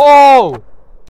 Oh!